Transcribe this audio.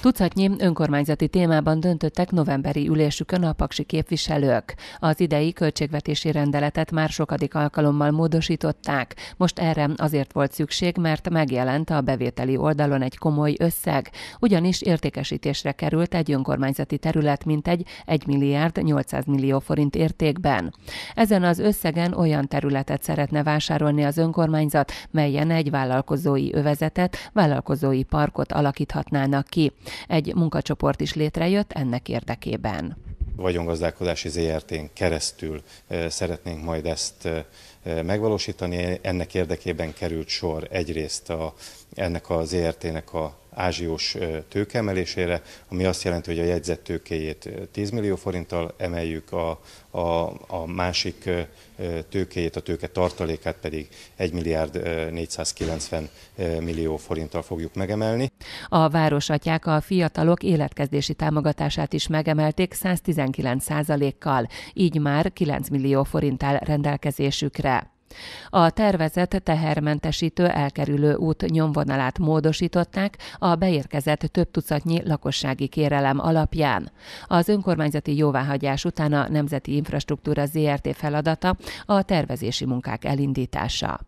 Tucatnyi önkormányzati témában döntöttek novemberi ülésükön a paksi képviselők. Az idei költségvetési rendeletet már sokadik alkalommal módosították. Most erre azért volt szükség, mert megjelent a bevételi oldalon egy komoly összeg, ugyanis értékesítésre került egy önkormányzati terület mintegy 1 milliárd 800 millió forint értékben. Ezen az összegen olyan területet szeretne vásárolni az önkormányzat, melyen egy vállalkozói övezetet, vállalkozói parkot alakíthatnának ki. Egy munkacsoport is létrejött ennek érdekében. Vagyongazdálkodási ZRT-n keresztül szeretnénk majd ezt megvalósítani. Ennek érdekében került sor egyrészt a, ennek az ZRT-nek a ázsiós tőkeemelésére, ami azt jelenti, hogy a jegyzett tőkéjét 10 millió forinttal emeljük, a, a, a másik tőkéjét, a tőke tartalékát pedig 1 milliárd 490 millió forinttal fogjuk megemelni. A városatyák a fiatalok életkezdési támogatását is megemelték 119 kal így már 9 millió forint áll rendelkezésükre. A tervezett tehermentesítő elkerülő út nyomvonalát módosították a beérkezett több tucatnyi lakossági kérelem alapján. Az önkormányzati jóváhagyás után a Nemzeti Infrastruktúra ZRT feladata a tervezési munkák elindítása.